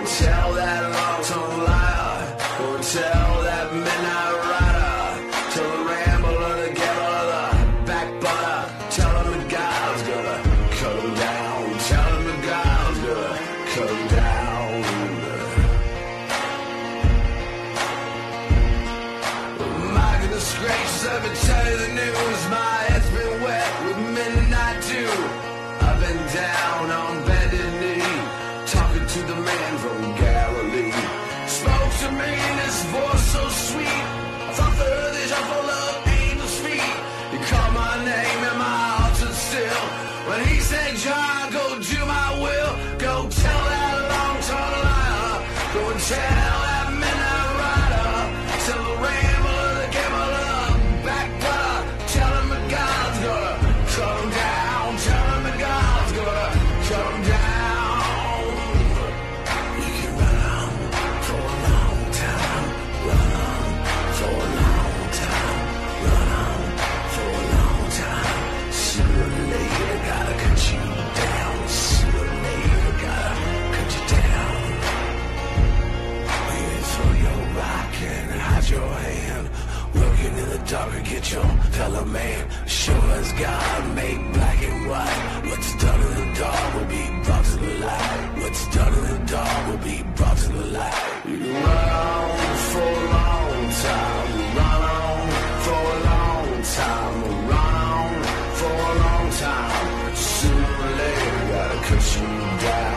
Tell that long tell that midnight rider. Tell the rambler to get all the back butter. Tell him the guy's gonna cut him down. Tell him the guy's gonna cut him down. My goodness gracious, let me tell you the news, my name in my heart still. When he said, John, go story, get your fellow man. Sure as God made black and white. What's done in the dark will be brought to the light. What's done in the dark will be brought to the light. You run on for a long time. Run on for a long time. Run on for a long time. Sooner or later, gotta cut you down.